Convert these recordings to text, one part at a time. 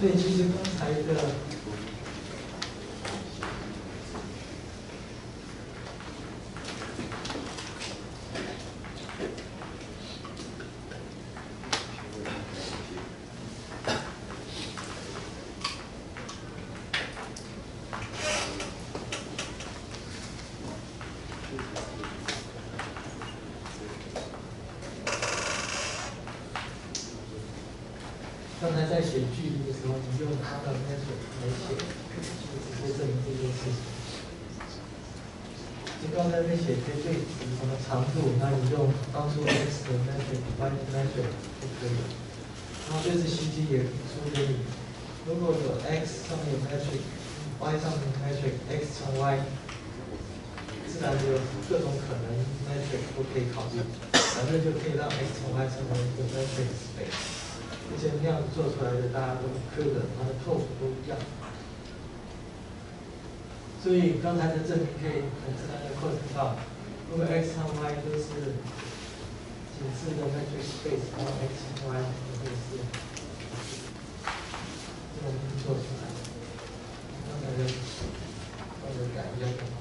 对其实刚才的。刚才在写距离的时候，你用它的 method 来写，就直接证明这件事情。就刚才在写配对值什么长度，那你用当初 x 的 method、y 的 method 就可以了。然后这次习题也说给你，如果有 x 上面有 metric，y 上面 metric，x 乘 y，自然有各种可能 metric 都可以考虑，反正就可以让 x 乘 y 成为一个 metric space。而且那样做出来的，大家都磕的，它的透都一样。所刚才的证明可以很自然的扩展到，如果 x 和 y 都是紧致的 metric space，然后 x 和 y 都会是这样做出来。刚才的或者改一下就好。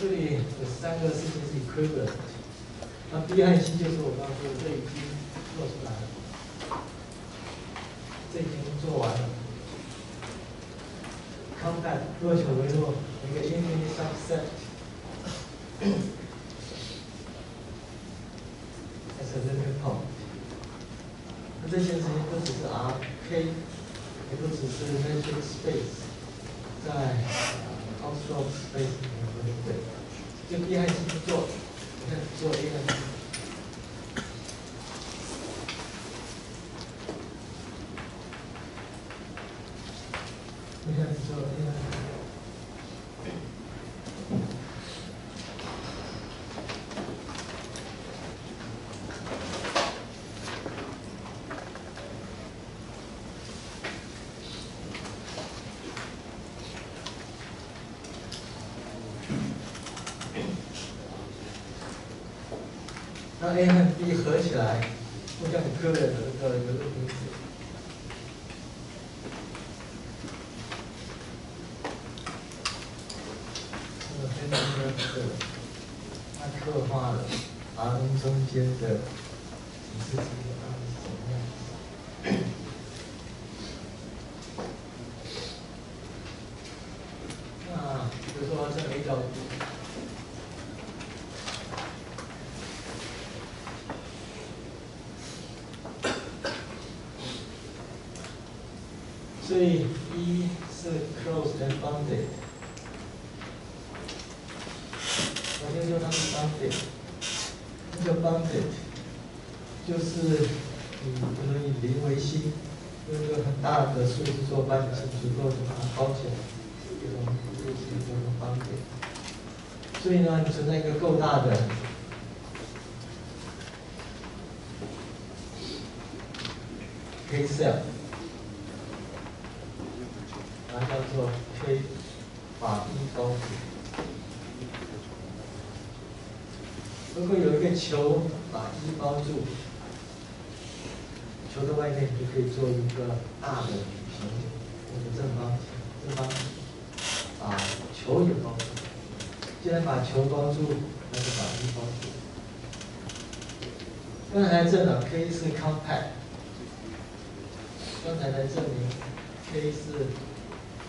这里有三个事情是 equivalent，那 B 和 C 就是我刚刚说的这一批。做出来了，这已经做完了。Compact 弱求微弱，一个 infinite subset。哦。那这些事情都只是 R K，也都只是 metric space，在 Hausdorff space 里面对。就 B 和 C 做，你看做 A 和 B。那 A 和 B 合起来，互相割裂的一个一个名字。中间的形式是什么样？那比如说这 A 角度，所以一是 closed and bounded，首先就它是 bounded。这个 bounded 就是你不能以零为心，用一个很大的数字做半径，足够把它包起来，这种就是叫做 bounded。所以呢，你存在一个够大的 K cell，做 K 把一包住。如果有一个球把一包住，球的外面就可以做一个大的矩形或者正方形，正方形把球也包住。既然把球包住，那就把一包住。刚才证了 K 是 compact，刚才来证明 K 是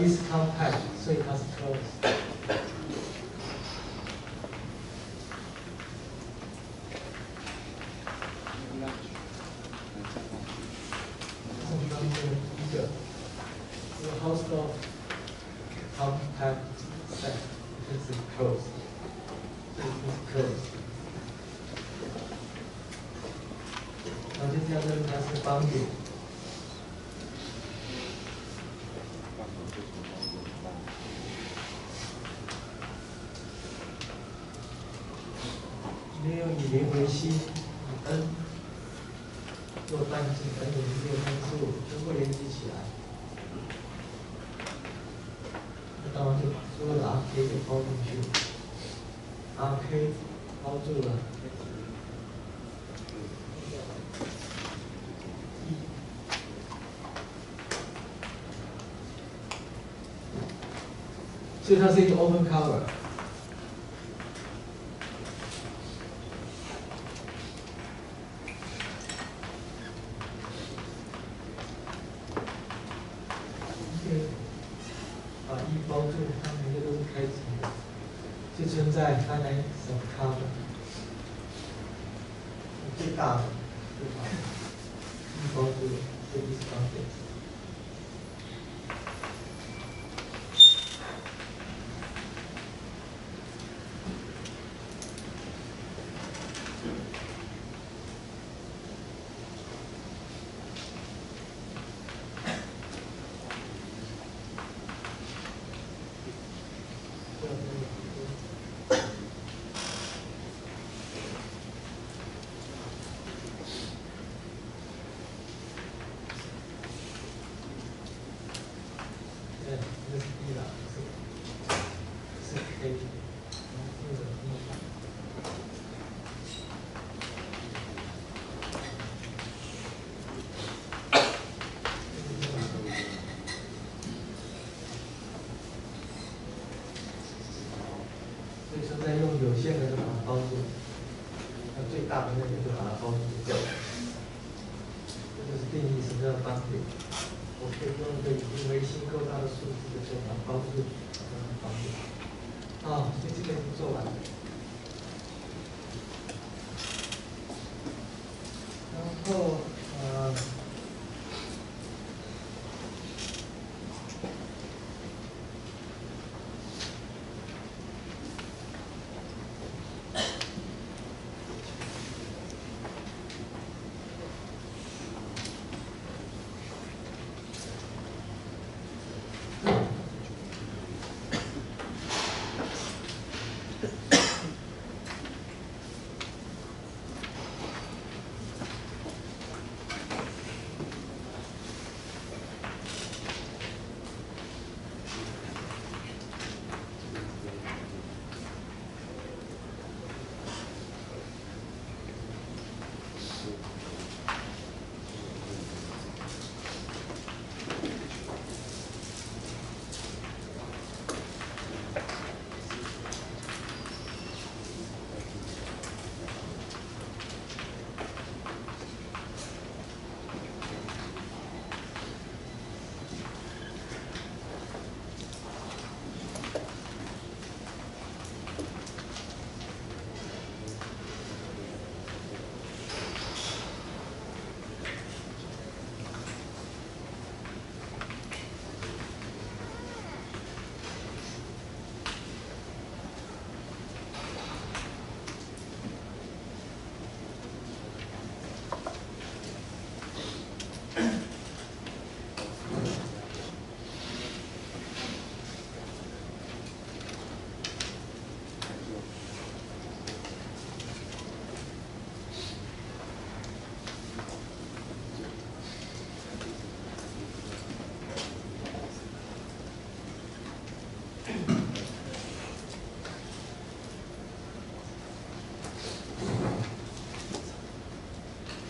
你先知道 is compact，利用以零为心，以 n 做半径，n 也是六分数，全部连接起来。那当然就把所有的 r k 给包进去，r k 包住了。所以它是一个 open cover。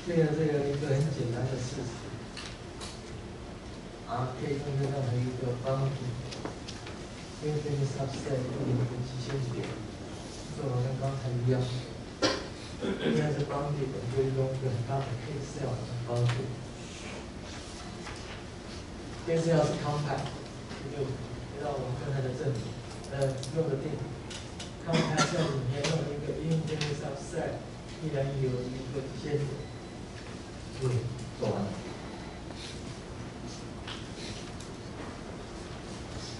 这个这个一个很简单的事实，啊，可以用这样的一个方式，因为这个 subset 有一个极限点，就好像刚才一样，应该是帮助本追踪一个很大的 K cell 的帮助。K cell 是 compact，就回到我们刚才的证明，呃，用的定理，compact cell 里面用一个 infinite subset，必然有一个极限点。嗯，做完了。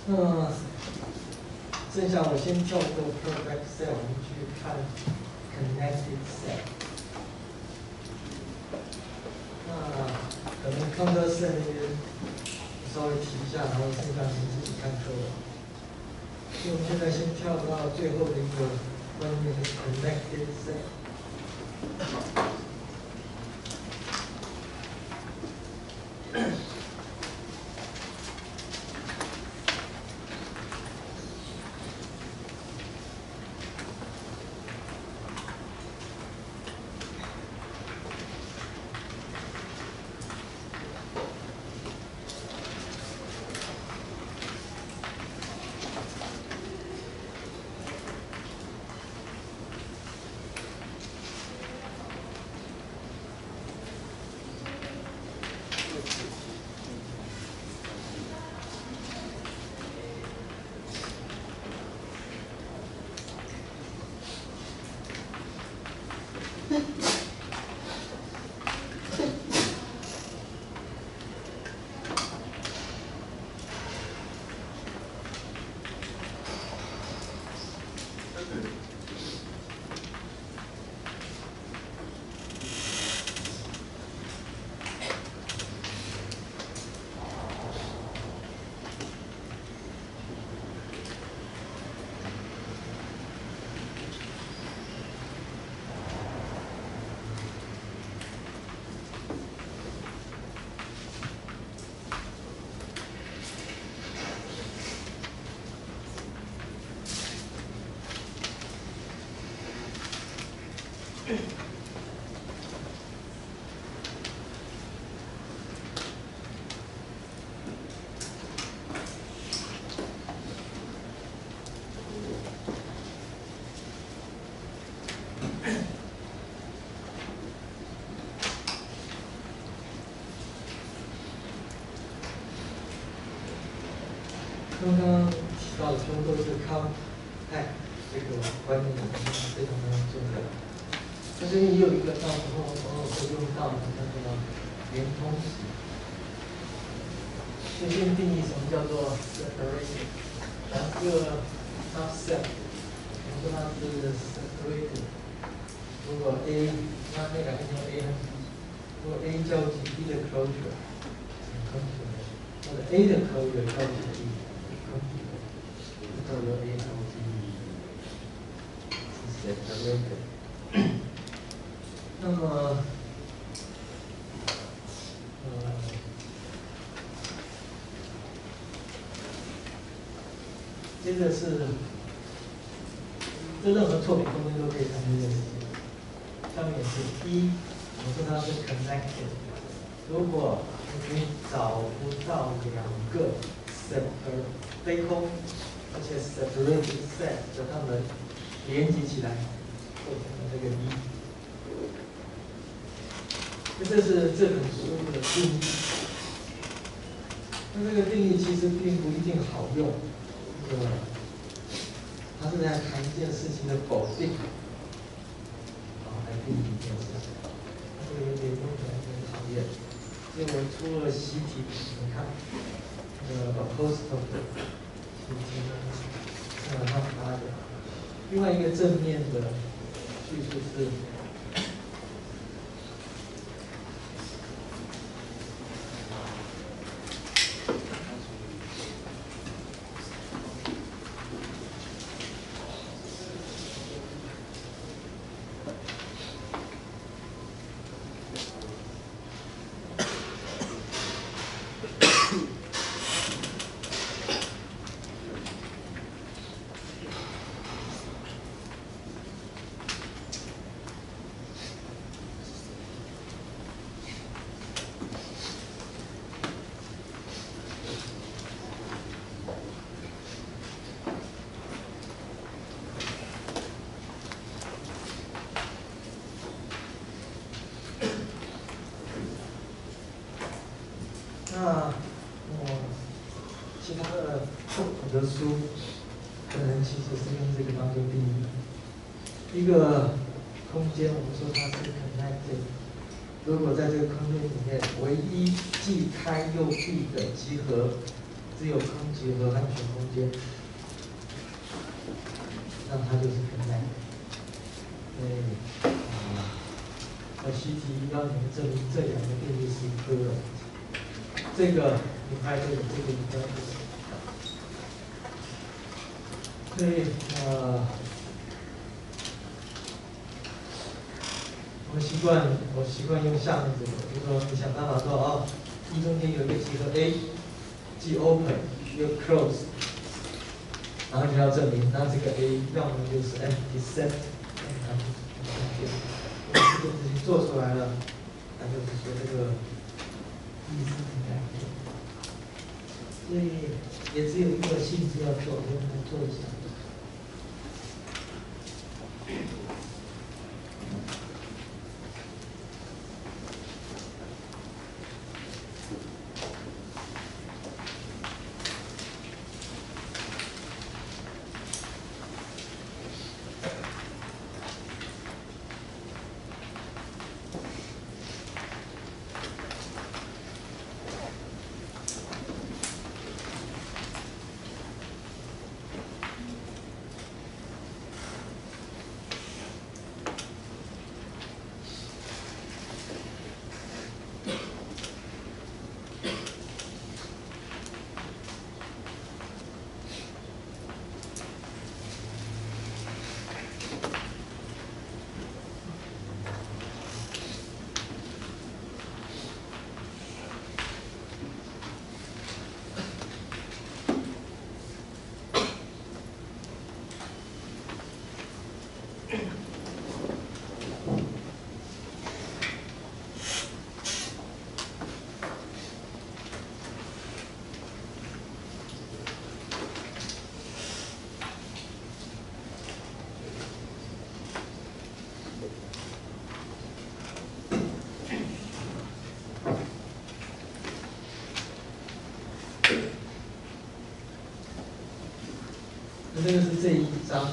那剩下我先跳过 perfect cell，我们去看 connected cell。那可能康德斯那边稍微提一下，然后剩下你自己看课文。所以我们现在先跳到最后的一个观念是 connected set。刚刚提到的全部都是康泰这个观念非常非常重要。但是也有一个。到时候偶尔会用到的叫做连通式。先先定义什么叫做 separation，然后这个它 set，我们说它是 separated。如果 A，那那两个叫 A 和 B，如果 A 交集 B 的 closure，很可能，或者 A 的 closure 交集 B。都有 A 和 B，是 separated。那么，呃，接着是，这任何错别空间都可以谈这件事情。下面是一，我说它是 connected。如果你找不到两个 separ 非空，而且 separated set 将它们连接起来，构成了这个一。那这是这本书的定义。那这个定义其实并不一定好用，这个它是在谈一件事情的否定，啊，来定义一件事情。这个有点用起来有点讨厌。所以我出了习题，你看，呃，apostrophe，习题呢，呃，它它的另外一个正面的叙述是。那我其他的很多书，可能其实是用这个当做定义。一个空间，我们说它是 connected。如果在这个空间里面，唯一既开又闭的集合，只有空集合安全空间，那它就是 connected。对，啊，那习题要你们证明这两个定义是 correct。这个你拍这个，这个你拍这个，所以呃，我习惯我习惯用下面这个，比如说你想办法说啊，一中间有一个集合 A，既 open 又 close，然后你要证明那这个 A 要么就是 empty set，然后这个事情做出来了，那就是说这个意思应该。所以也只有一个性质要做，我们做一下。这一张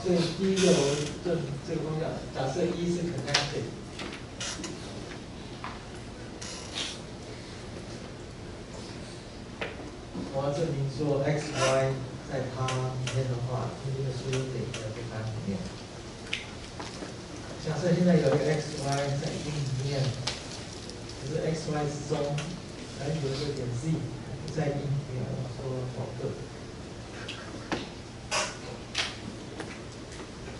所以第一个，我这这个方向，假设一是 connected，我要证明说 x y 在它里面的话，中间的所有点在这单里面。假设现在有一个 x y 在一里面，可是 x y 之中还有一个点 z 不在一里面，我说否定。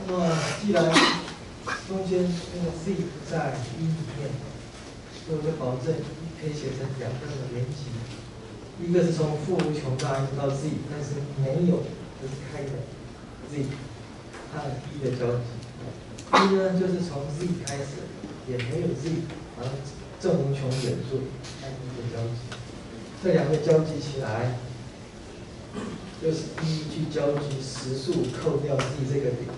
那么，既然中间那个 z 不在一里面，所以我就保证可以写成两个的连级，一个是从负无穷大一直到 z，但是没有就是开的 z，它和一的交集。一呢就是从 z 开始，也没有 z，然后正无穷远处，和一的交集。这两个交集起来，就是一去交集实数扣掉 z 这个点，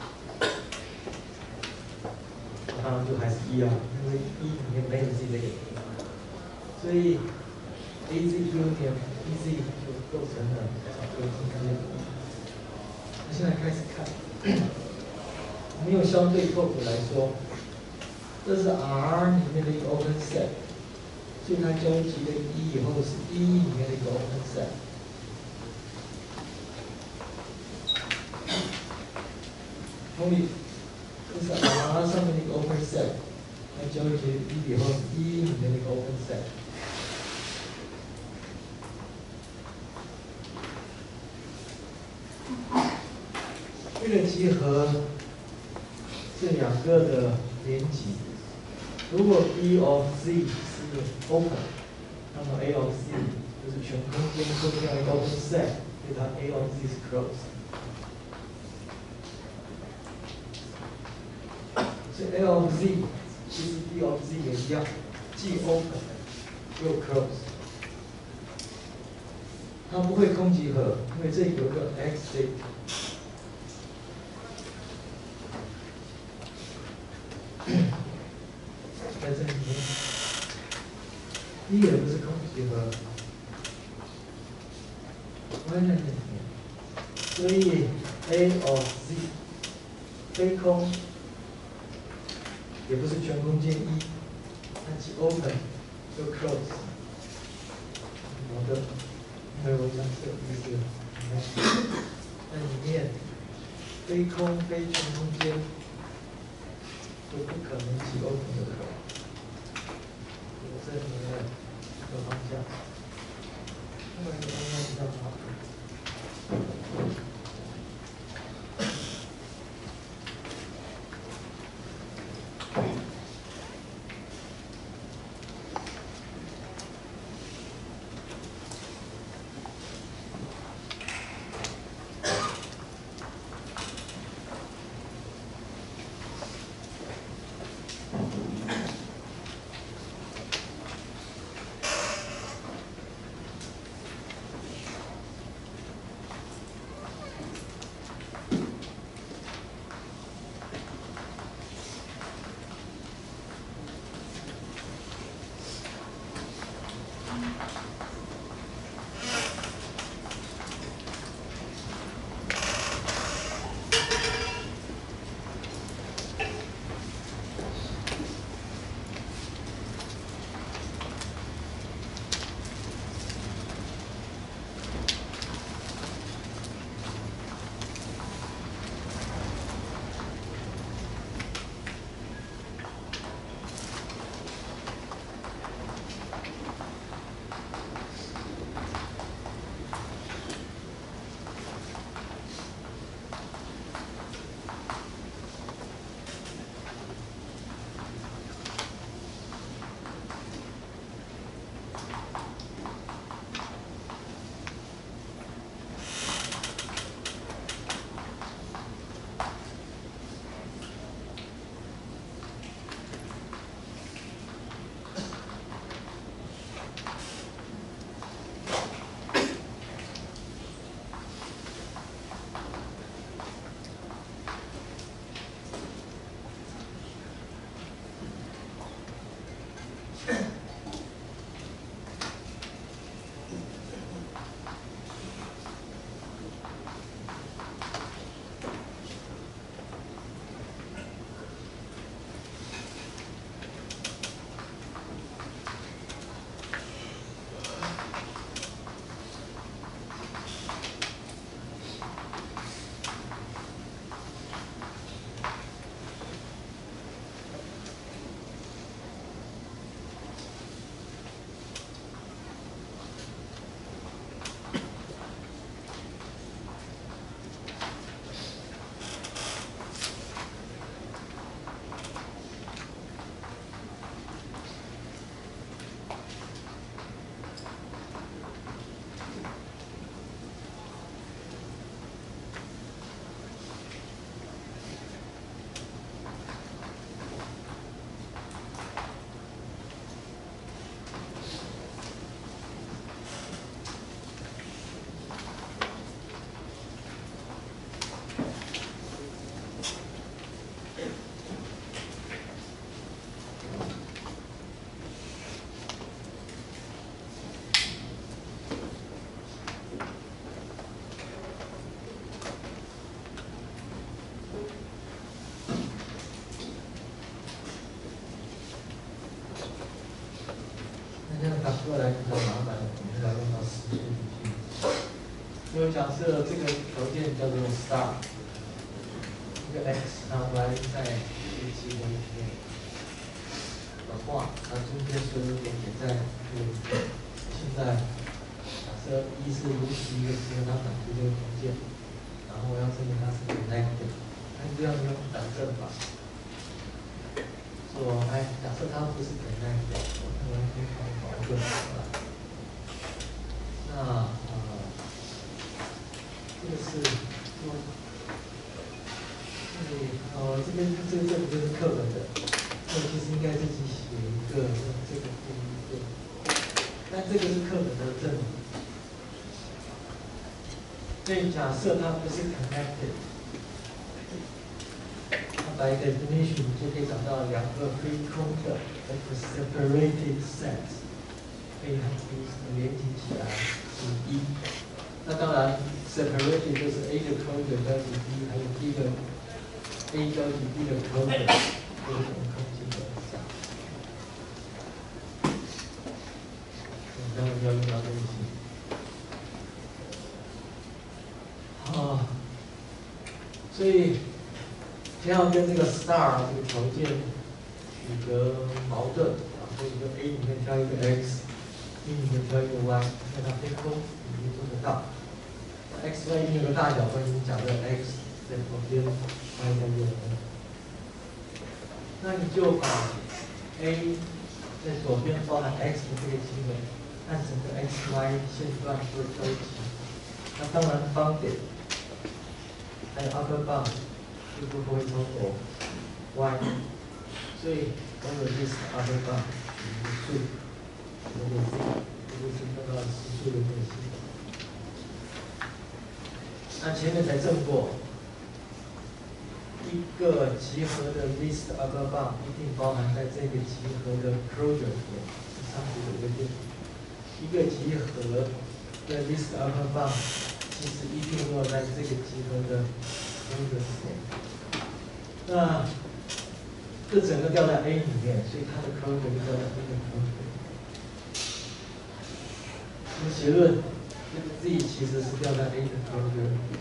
当然就还是一啊，因为一里面没有 z 这个点，所以 A Z Q 点 B Z 就构成了这个空间。那现在开始看，我们用相对拓扑来说，这是 R 里面的一个 open set。所以它交集的一以后是一里面的一个 open set，同理，这是 R 上面的一个 open set，它交集一以后是一里面那个 open set。为了集合这两个的连集，如果 B of Z 是 open，那么 A of Z 就是全空间中这样一个 open set，对它 A of Z 是 closed。所以 L of Z 其实 D of Z 也一样，既 open 又 close，。它不会空集合，因为这里有个 X Z。在这里面。一也不是空集合，完全所以 A of Z 非空，也不是全空间一，也在这个现在假设一是如此一个集合，它满足这个条件，然后我要证明它是 connected，那这样用反证法，说哎，假设它不是 connected，我看完可以考矛盾了。那呃，这个是说，这里呃这边这个这不就是课本的，那其实应该自己写一个这个第一个，但这个是课本的证明。所以假设它不是 connected，那把一个 definition 就可以找到两个非空的 separated sets。A 和 B 连接起来是一，那当然 separated 就是 A 的 closure 交集 B，还有 B 的 A 交集 B 的 closure 都是空间的上。要用到这些。好，所以先要跟这个 star 这个条件取得矛盾，然后一个 A 里面加一个 x，b 里面挑一个 y，看它偏空，你就做得到。x y 一定有个大小关系，假设 x 在左边，y 在右边。那你就把 a 在左边包含 x 的，y 线段做交集。那当然方点，还有 upper bound 就不会超过 y，所以我有这是 upper bound 数。这个是这个是那个实数的分析。那前面才证过，一个集合的 list upper bound 一定包含在这个集合的 closure 里面，上面有一个点。一个集合的 list upper bound 其实一定落在这个集合的中的里面。那这整个掉在 A 里面，所以它的 closure 就掉在 A 的 closure。结论，这个 z 其实是掉在 A 的 closure 里面。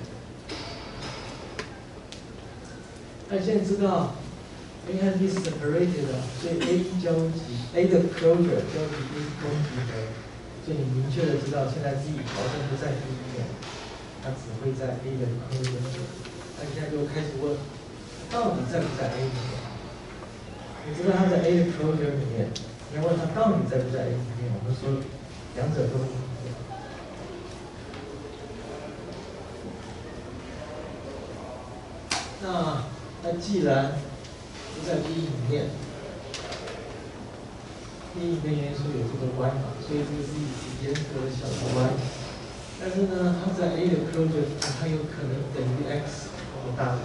那现在知道 A 和 B 是 separated 的，所以 A 交集 A 的 closure 交集 B 是空集合，所以你明确的知道现在 z 好像不在 B 里面，它只会在 A 的 closure。那现在就开始问，到底在不在 A 里面？你知道它在 A 的 closure 里面，你要问它到底在不在 A 里面？我们说两者都。那那既然不在 B 里面，B 里面元素有这个 y 嘛，所以这个是一严格的小的 y。但是呢，它在 A 的 closure，它有可能等于 x 或大于。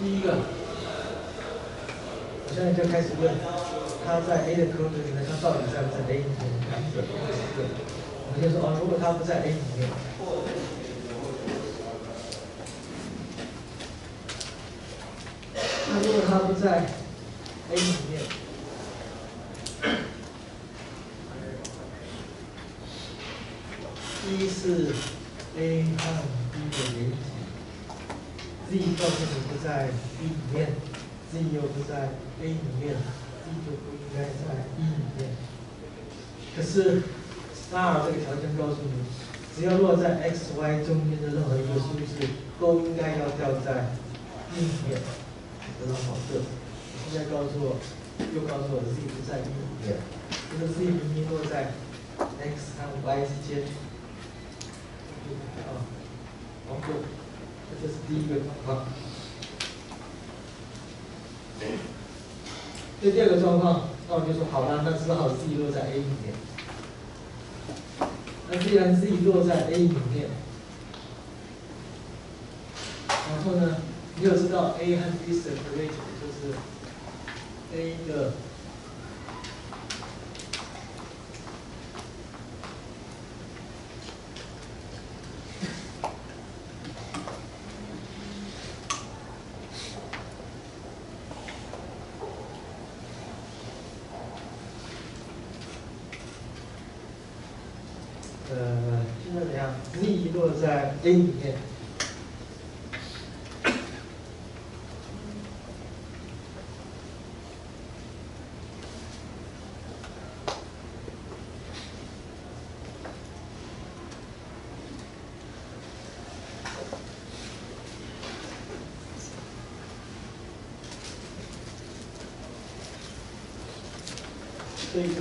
第一个，我现在就开始问，它在 A 的 closure 里面，它到底在不在 A 里面？对。我们就说哦，如果它不在 A 里面。如果它不在 A 里面，一是 A 和 B 的连接，Z 告诉你不在 B 里面，Z 又不在 A 里面，Z 就不应该在 E 里面。可是 star 这个条件告诉你，只要落在 x、y 中间的任何一个数字，都应该要掉在 E 里面。得到矛盾。现在告诉我，又告诉我 z 不在 E 里面，这个 z 明明落在 x 和 y 之间。啊，矛盾，这就是第一个状况。这第二个状况，那我就说好了，那只好 z 落在 A 里面。那既然 z 落在 A 里面，然后呢？你有知道 A 和 B separate 就是 A 的呃，现在怎样？逆落在 A 里面。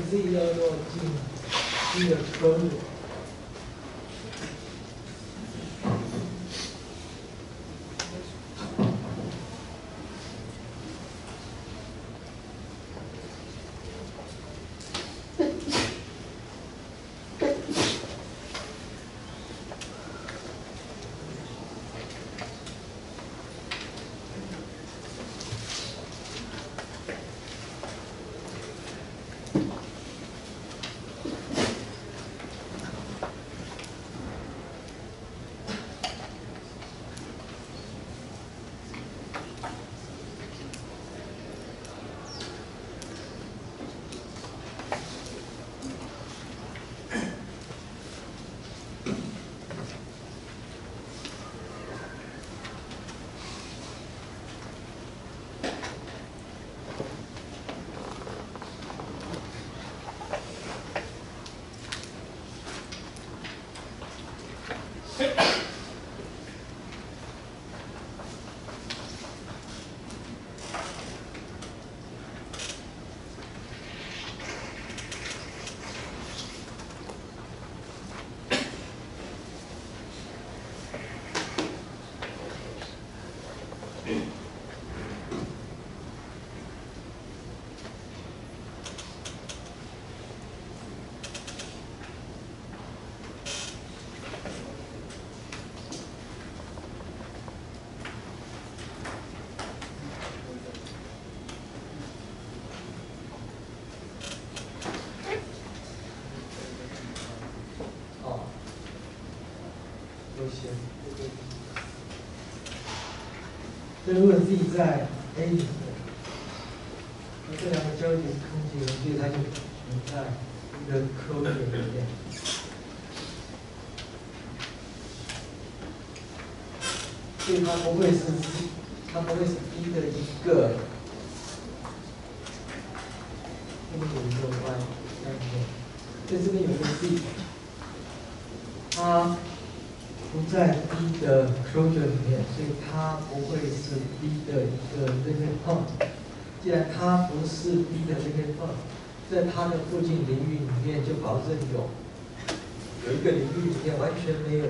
所以 Z 要落进 D 的科目。哦，优先。所以如果 Z 在 A 里面，那这两个交点是空间，所以它就存在一个 closure 里面。所以它不会是它不会是 B 的一个，这边有一个 Y 在里面，在这边有一个 Z，它不在 B 的 closure 里面，所以它不会是 B 的一个 limit point。既然它不是 B 的 limit point，在它的附近领域里面就保证有有一个领域里面完全没有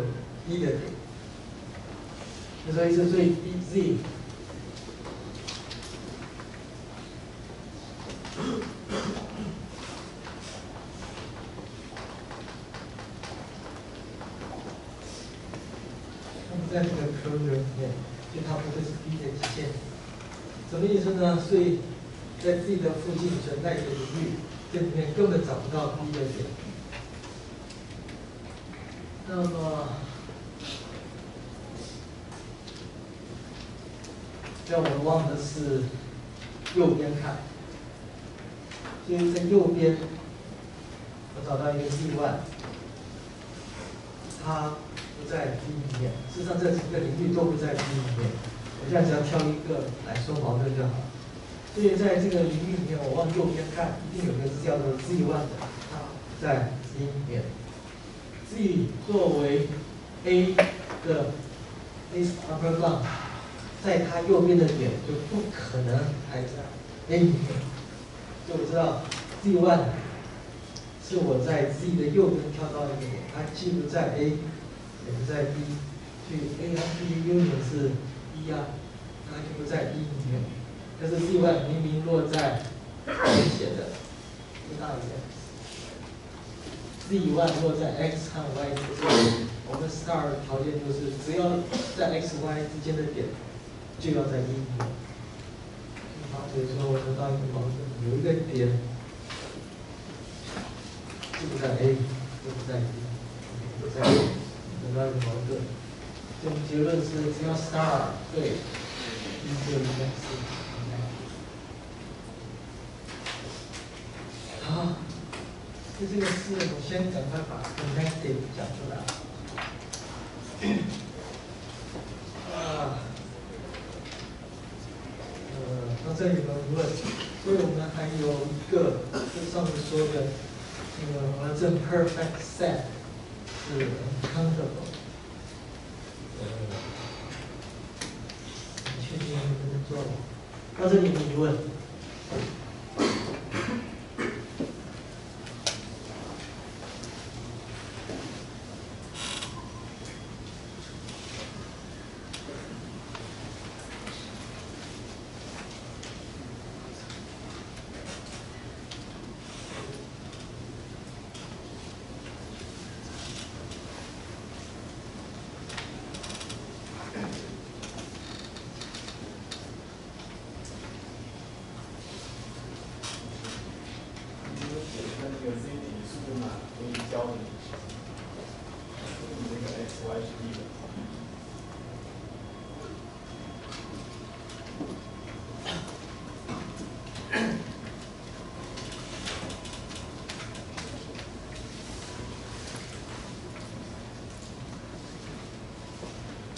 B 的点。所以是所以 B Z 那么在这个 closure 里面，所以它不会是 B 的极限。什么意思呢？所以在自己的附近存在一个领域，这里面根本找不到 B 的点。那么，让我们望的是右边看，所以在右边，我找到一个 Z one，它不在 B 里面。事实上，这几个领域都不在 B 里面。我现在只要挑一个来说矛盾就好。所以在这个领域里面，我往右边看，一定有个字叫做 Z one 的，它在 Z 里面。Z 作为 A 的 A upper bound，在它右边的点就不可能还在 A 里面。所以我知道 Z one 是我在 Z 的右边跳到一个点，它既不在 A，也不在 B，所以 A 和 B union 是一样，它就不在 E 里面。但是 zy 明明落在这里写的一大点。Z one 落在 x 和 y 之间，我们 star 条件就是只要在 x、y 之间的点就要在 E 里面。好，所以说我得到一个矛盾，有一个点就不在 A，就不在 B，不在 A，得到一个矛盾。这种结论是只要 star 对，E 就应该是就这个事，我先赶快把 connected 讲出来。啊，呃，到这里有疑问，所以我们还有一个，就上面说的那个这 perfect set 是 uncountable。呃，你确定要这么做吗？到这里有疑问？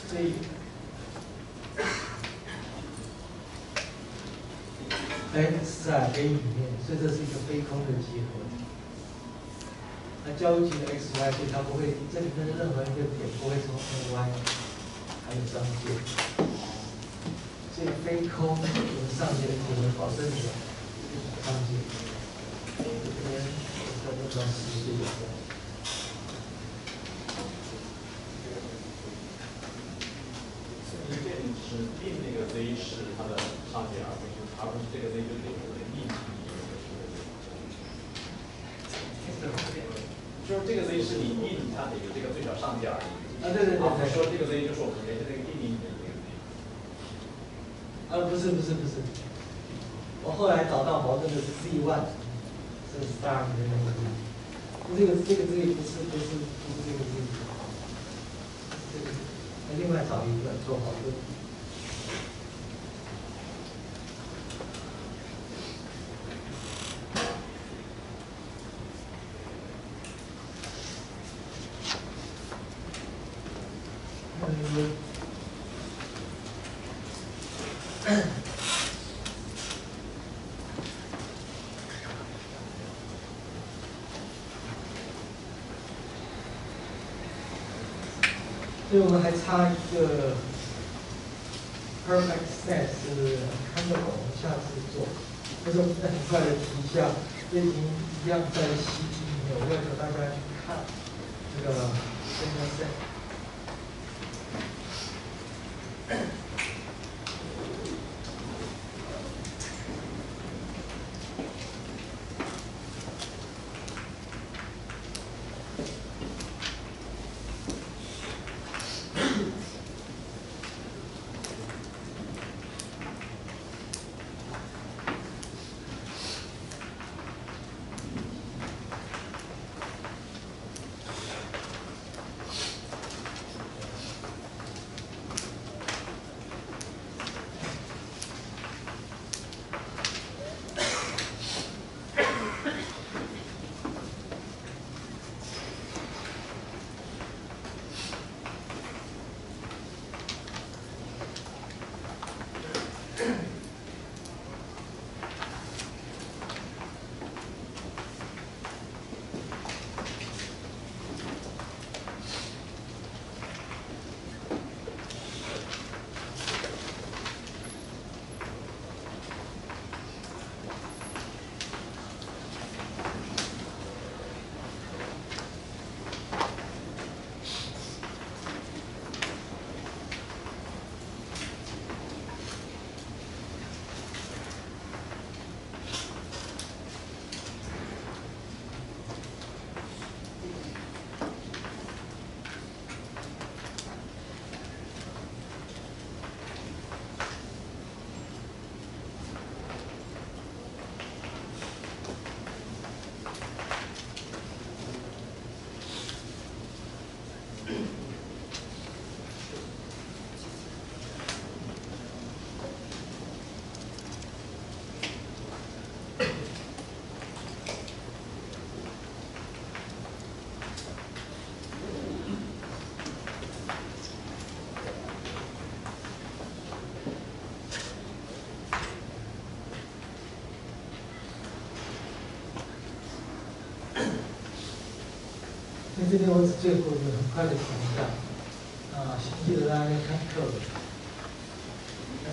所以，x 在 A 里面，所以这是一个非空的集合。那交集的 x、y，所以它不会这里面的任何一个点不会从 A、Y 还有上界。所以非空的上界的组合保证你的上界。这边这个装实是有的。是定那个 z 是它的上界，而不是而不是这个 z 就是我们定义就是这个 z 是你定它的一个这个最小上界而已。啊，对对对对。说这个 z 就是我们原先那个定义里面的那个 z。啊，不是不是不是，我后来找到矛盾的是 z one，是 star 里面那个 z。这个这个 z 不是不是不是这个 z，这个，那另外找一个做好个。所以我们还差这边我只最后一个很快的讲一下，啊，请记得大家看课。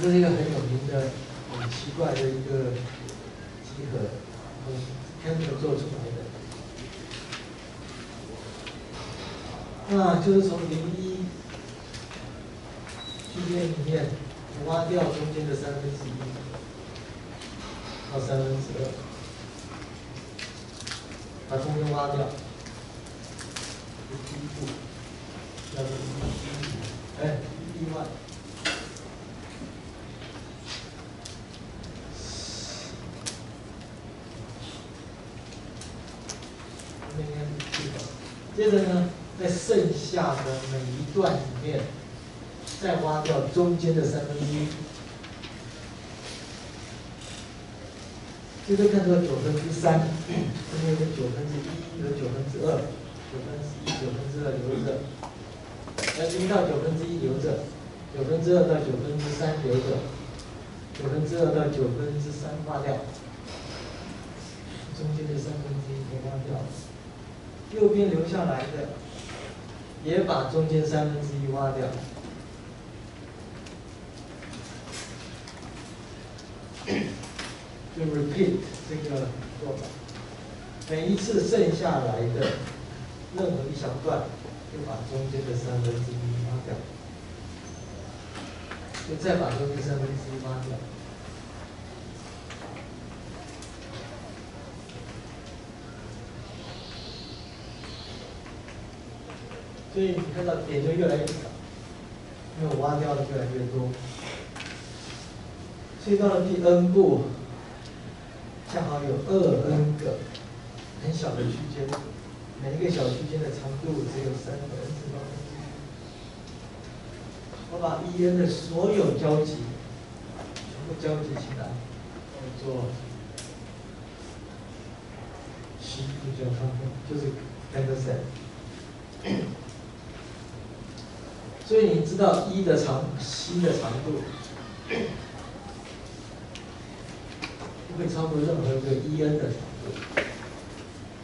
这是一个很有名的、很奇怪的一个集合，嗯 c a n 做出来的。那就是从零一区间里面挖掉中间的三分之一到三分之二，把中间挖掉。第一步，叫做哎，意外。接着呢，在剩下的每一段里面，再挖掉中间的三分之一。接着看这个九分之三，这边有九分之一，有九分之二。九分之一、九分之二留着，来一到九分之一留着，九分之二到九分之三留着，九分之二到九分之三挖掉，中间的三分之一给挖掉，右边留下来的也把中间三分之一挖掉，就 repeat 这个做法，每一次剩下来的。任何一小段，就把中间的三分之一挖掉，就再把中间三分之一挖掉。所以你看到点就越来越少，因为我挖掉的越来越多。所以到了第 n 步，恰好有二 n 个很小的区间。每一个小区间的长度只有三分之方。我把 E N 的所有交集全部交集起来，叫做 C 就叫它就是 intercept。所以你知道一的长，C 的长度不会超过任何一个 E N 的长度，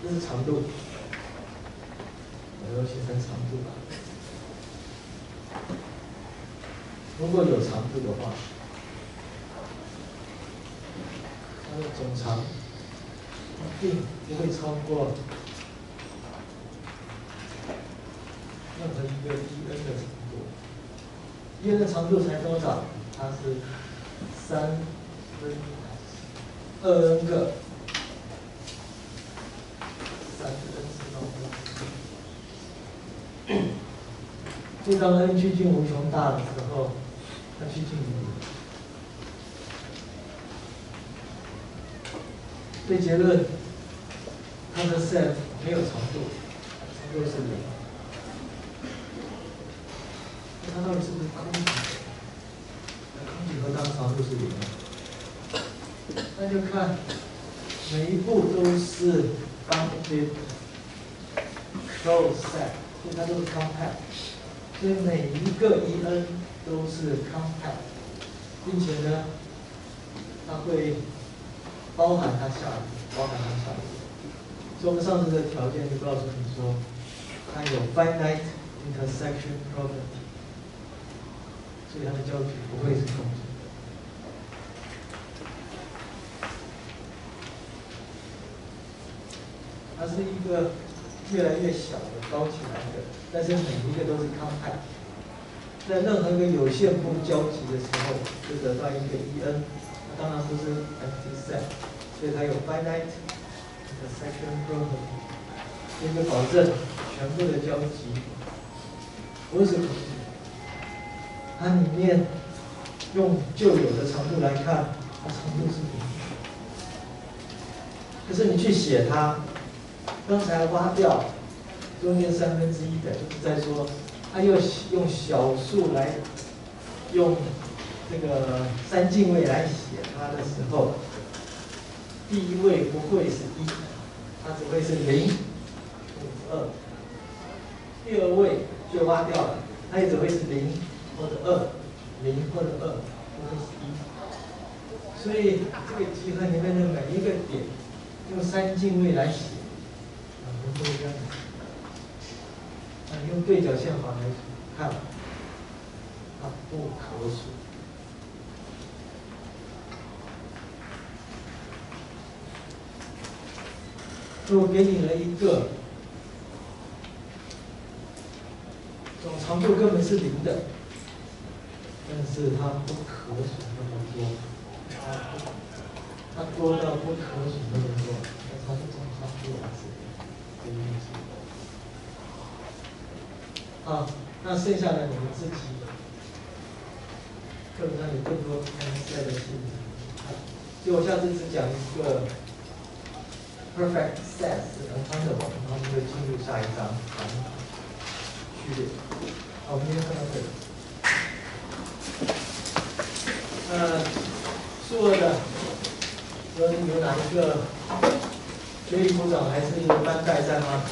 这是长度。我要写成长度吧。如果有长度的话，它的总长一定不会超过任何一个 e n 的长度。e n 的长度才多少？它是三分之二 n 个。就当 n 趋近无穷大的时候，它趋近于零。对结论，它的 set 没有长度，长度是零。那它到底是不是空体？空体和它的长度是零。那就看每一步都是 bounded closed set，所以它都是 compact。所以每一个 E N 都是 compact，并且呢，它会包含它下一包含它下一所以我们上次的条件就告诉你说，它有 finite intersection property，所以它的交集不会是空的。它是一个越来越小的高起来的。但是每一个都是康泰在任何一个有限部交集的时候，就得到一个 E_n，那当然不是 empty set，所以它有 finite intersection property，一个保证全部的交集不是空的。它里面用旧有的长度来看，它长度是零。可是你去写它，刚才挖掉。中间三分之一的，就是在说，他又用小数来用这个三进位来写它的时候，第一位不会是一，它只会是零或者二。第二位就挖掉了，它也只会是零或者二，零或者二，不会是一。所以这个集合里面的每一个点，用三进位来写，啊，都是这样。你用对角线法来看，它不可数。那我给你了一个总长度根本是零的，但是它不可数那么多，它它多到不可数那么多，那它的总长度还是。好，那剩下的你们自己课本上有更多看赛的性质。就我下次只讲一个 perfect set 的 uncountable，然后我们会进入下一章谈序列。好，我们今天看到这里。呃，所有的有有哪一个可以鼓掌还是班带在吗？